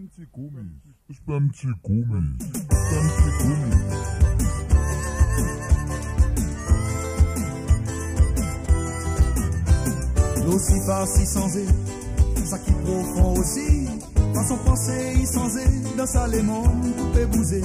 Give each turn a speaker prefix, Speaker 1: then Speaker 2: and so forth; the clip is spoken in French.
Speaker 1: un petit coup, mais. Je fais un petit coup, mais. Je fais un petit coup, mais.
Speaker 2: L'aussi farci sans ça qui profond aussi. Façon penser y sans dans sa les mondes, tout.